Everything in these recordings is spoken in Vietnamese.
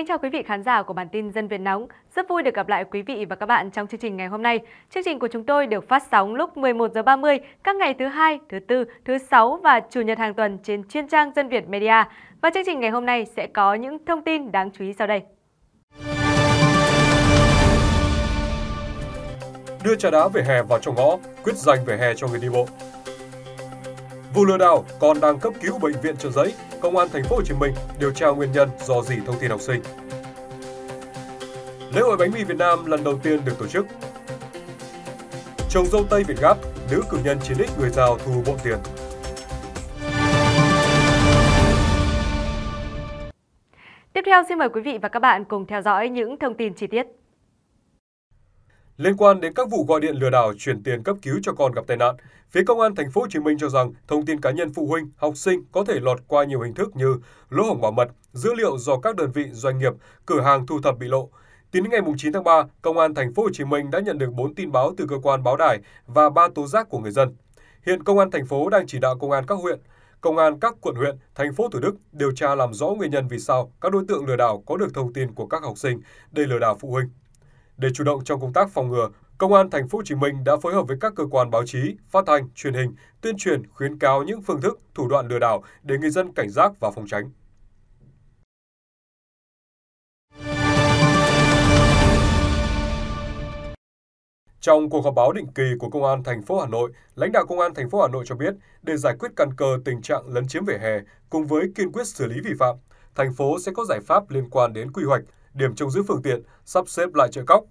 kính chào quý vị khán giả của bản tin Dân Việt Nóng. Rất vui được gặp lại quý vị và các bạn trong chương trình ngày hôm nay. Chương trình của chúng tôi được phát sóng lúc 11 giờ 30 các ngày thứ hai, thứ tư, thứ sáu và chủ nhật hàng tuần trên chuyên trang Dân Việt Media. Và chương trình ngày hôm nay sẽ có những thông tin đáng chú ý sau đây. Đưa trà đá về hè vào trong ngõ, quyết dành về hè cho người đi bộ. Vụ lừa đảo còn đang cấp cứu bệnh viện Trợ Giấy, Công an thành phố Hồ Chí Minh điều tra nguyên nhân do dỉ thông tin học sinh. Lễ hội bánh mì Việt Nam lần đầu tiên được tổ chức. Trồng dâu tây Việt Gáp, nữ cử nhân chiến ích người giàu thu bộ tiền. Tiếp theo xin mời quý vị và các bạn cùng theo dõi những thông tin chi tiết. Liên quan đến các vụ gọi điện lừa đảo chuyển tiền cấp cứu cho con gặp tai nạn, phía công an thành phố Hồ Chí Minh cho rằng thông tin cá nhân phụ huynh, học sinh có thể lọt qua nhiều hình thức như lỗ hổng bảo mật, dữ liệu do các đơn vị doanh nghiệp, cửa hàng thu thập bị lộ. Tính đến ngày 9 tháng 3, Công an thành phố Hồ Chí Minh đã nhận được 4 tin báo từ cơ quan báo đài và 3 tố giác của người dân. Hiện Công an thành phố đang chỉ đạo Công an các huyện, Công an các quận huyện, thành phố Thủ Đức điều tra làm rõ nguyên nhân vì sao các đối tượng lừa đảo có được thông tin của các học sinh để lừa đảo phụ huynh. Để chủ động trong công tác phòng ngừa, Công an thành phố Hồ Chí Minh đã phối hợp với các cơ quan báo chí, phát thanh, truyền hình tuyên truyền khuyến cáo những phương thức, thủ đoạn lừa đảo để người dân cảnh giác và phòng tránh. Trong cuộc họp báo định kỳ của Công an thành phố Hà Nội, lãnh đạo Công an thành phố Hà Nội cho biết, để giải quyết căn cơ tình trạng lấn chiếm vỉa hè cùng với kiên quyết xử lý vi phạm, thành phố sẽ có giải pháp liên quan đến quy hoạch, điểm trông giữ phương tiện, sắp xếp lại chợ cóc.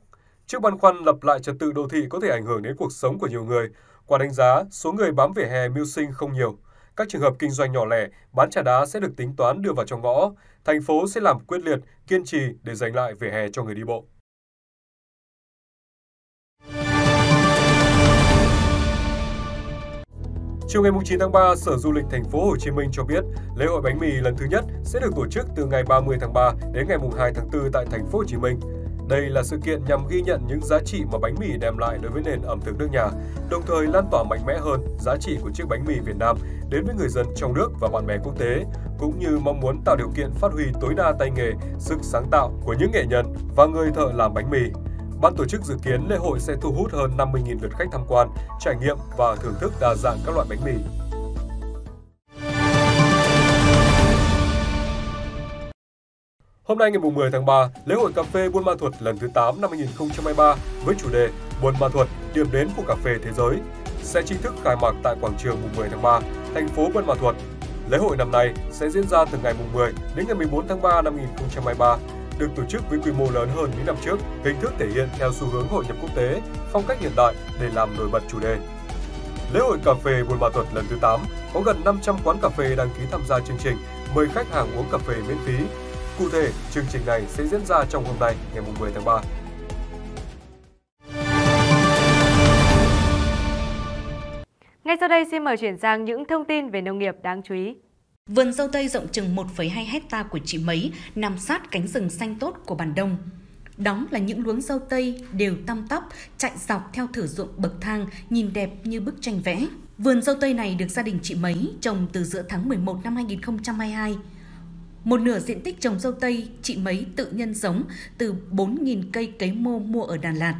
Trước băn khoăn lập lại trật tự đô thị có thể ảnh hưởng đến cuộc sống của nhiều người, qua đánh giá, số người bám vỉa hè mưu sinh không nhiều. Các trường hợp kinh doanh nhỏ lẻ, bán trà đá sẽ được tính toán đưa vào trong ngõ. Thành phố sẽ làm quyết liệt, kiên trì để giành lại vỉa hè cho người đi bộ. Chiều ngày 9 tháng 3, Sở Du lịch Thành phố Hồ Chí Minh cho biết lễ hội bánh mì lần thứ nhất sẽ được tổ chức từ ngày 30 tháng 3 đến ngày 2 tháng 4 tại Thành phố Hồ Chí Minh. Đây là sự kiện nhằm ghi nhận những giá trị mà bánh mì đem lại đối với nền ẩm thực nước nhà, đồng thời lan tỏa mạnh mẽ hơn giá trị của chiếc bánh mì Việt Nam đến với người dân trong nước và bạn bè quốc tế, cũng như mong muốn tạo điều kiện phát huy tối đa tay nghề, sức sáng tạo của những nghệ nhân và người thợ làm bánh mì. Ban tổ chức dự kiến lễ hội sẽ thu hút hơn 50.000 lượt khách tham quan, trải nghiệm và thưởng thức đa dạng các loại bánh mì. Hôm nay ngày 10 tháng 3, lễ hội cà phê Buôn Ma Thuột lần thứ 8 năm 2023 với chủ đề Buôn Ma Thuột, điểm đến của cà phê thế giới sẽ chính thức khai mạc tại quảng trường mùng 10 tháng 3, thành phố Buôn Ma Thuột. Lễ hội năm nay sẽ diễn ra từ ngày mùng 10 đến ngày 14 tháng 3 năm 2023 được tổ chức với quy mô lớn hơn những năm trước, hình thức thể hiện theo xu hướng hội nhập quốc tế, phong cách hiện đại để làm nổi bật chủ đề. Lễ hội cà phê Buôn Ma thuật lần thứ 8 có gần 500 quán cà phê đăng ký tham gia chương trình mời khách hàng uống cà phê miễn phí. Cụ thể, chương trình này sẽ diễn ra trong hôm nay, ngày 10 tháng 3. Ngay sau đây xin mời chuyển sang những thông tin về nông nghiệp đáng chú ý. Vườn dâu tây rộng chừng 1,2 hecta của chị Mấy nằm sát cánh rừng xanh tốt của bản Đông. Đó là những luống dâu tây đều tăm tóc, chạy dọc theo thử ruộng bậc thang, nhìn đẹp như bức tranh vẽ. Vườn dâu tây này được gia đình chị Mấy trồng từ giữa tháng 11 năm 2022. Một nửa diện tích trồng dâu tây, chị Mấy tự nhân giống từ 4.000 cây cấy mô mua ở Đà Lạt.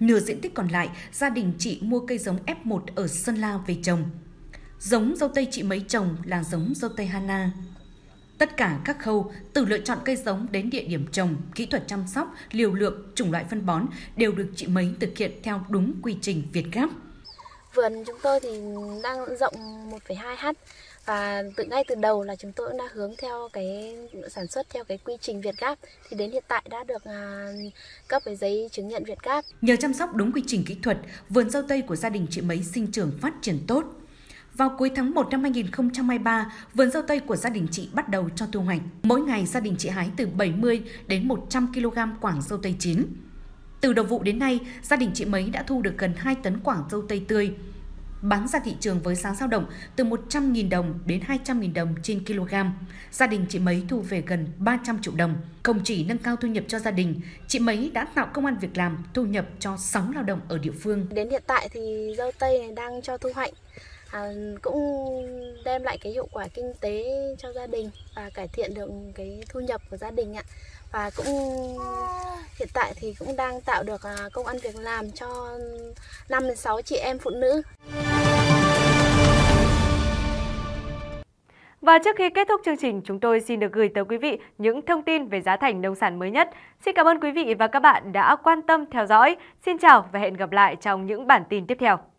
Nửa diện tích còn lại, gia đình chị mua cây giống F1 ở Sơn La về trồng. Giống dâu tây chị mấy trồng là giống dâu tây Hana. Tất cả các khâu, từ lựa chọn cây giống đến địa điểm trồng, kỹ thuật chăm sóc, liều lượng, chủng loại phân bón đều được chị mấy thực hiện theo đúng quy trình Việt Gáp. Vườn chúng tôi thì đang rộng 1,2 ha và từ ngay từ đầu là chúng tôi đã hướng theo cái sản xuất theo cái quy trình Việt Gáp thì đến hiện tại đã được à, cấp cái giấy chứng nhận Việt Gáp. Nhờ chăm sóc đúng quy trình kỹ thuật, vườn dâu tây của gia đình chị mấy sinh trưởng phát triển tốt, vào cuối tháng 1 năm 2023, vườn dâu tây của gia đình chị bắt đầu cho thu hoạch. Mỗi ngày gia đình chị hái từ 70 đến 100 kg quả dâu tây chín. Từ đầu vụ đến nay, gia đình chị mấy đã thu được gần 2 tấn quả dâu tây tươi, bán ra thị trường với giá dao động từ 100.000 đồng đến 200.000 đồng trên kg. Gia đình chị Mấy thu về gần 300 triệu đồng. Không chỉ nâng cao thu nhập cho gia đình, chị Mấy đã tạo công an việc làm, thu nhập cho 6 lao động ở địa phương. Đến hiện tại thì dâu tây này đang cho thu hoạch à, cũng đem lại cái hiệu quả kinh tế cho gia đình và cải thiện được cái thu nhập của gia đình ạ và cũng hiện tại thì cũng đang tạo được à, công ăn việc làm cho 5 đến 6 chị em phụ nữ. Và trước khi kết thúc chương trình, chúng tôi xin được gửi tới quý vị những thông tin về giá thành nông sản mới nhất. Xin cảm ơn quý vị và các bạn đã quan tâm theo dõi. Xin chào và hẹn gặp lại trong những bản tin tiếp theo.